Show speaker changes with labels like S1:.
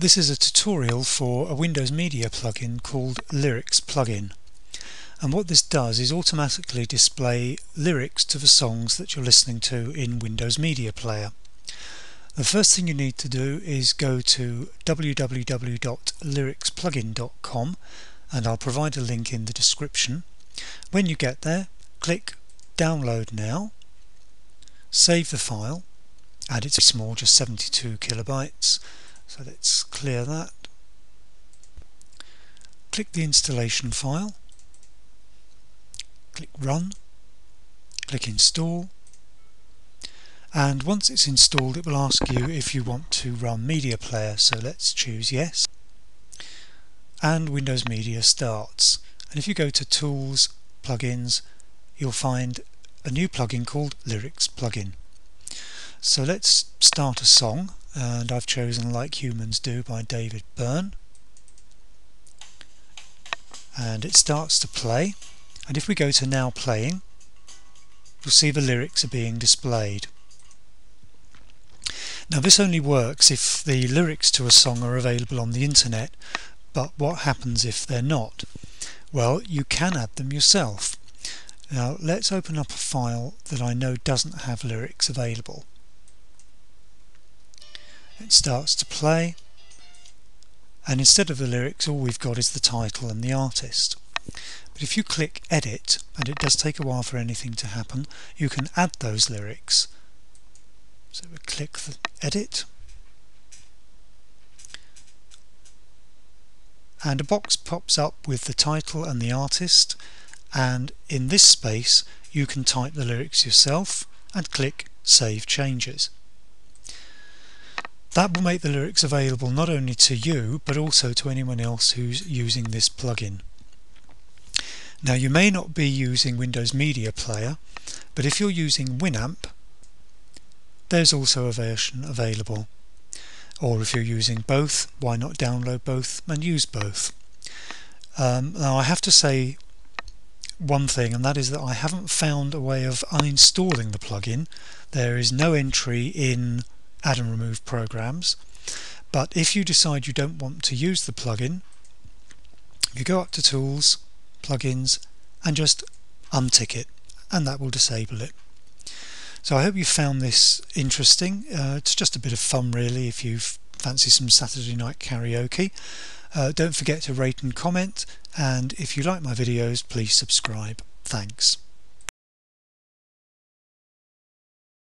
S1: This is a tutorial for a Windows Media plugin called Lyrics Plugin and what this does is automatically display lyrics to the songs that you're listening to in Windows Media Player. The first thing you need to do is go to www.lyricsplugin.com and I'll provide a link in the description. When you get there, click Download Now, save the file, add it to small, just 72 kilobytes, so let's clear that. Click the installation file, click Run, click Install, and once it's installed it will ask you if you want to run Media Player, so let's choose Yes. And Windows Media starts. And if you go to Tools, Plugins, you'll find a new plugin called Lyrics Plugin. So let's start a song and I've chosen Like Humans Do by David Byrne and it starts to play and if we go to now playing you'll see the lyrics are being displayed. Now this only works if the lyrics to a song are available on the internet but what happens if they're not? Well you can add them yourself. Now let's open up a file that I know doesn't have lyrics available it starts to play. And instead of the lyrics all we've got is the title and the artist. But if you click edit and it does take a while for anything to happen you can add those lyrics. So we click the edit. And a box pops up with the title and the artist. And in this space you can type the lyrics yourself and click save changes that will make the lyrics available not only to you but also to anyone else who's using this plugin. Now you may not be using Windows Media Player but if you're using Winamp there's also a version available or if you're using both why not download both and use both. Um, now I have to say one thing and that is that I haven't found a way of uninstalling the plugin. There is no entry in add and remove programs. But if you decide you don't want to use the plugin you go up to tools plugins and just untick it and that will disable it. So I hope you found this interesting. Uh, it's just a bit of fun really if you fancy some Saturday night karaoke. Uh, don't forget to rate and comment and if you like my videos please subscribe. Thanks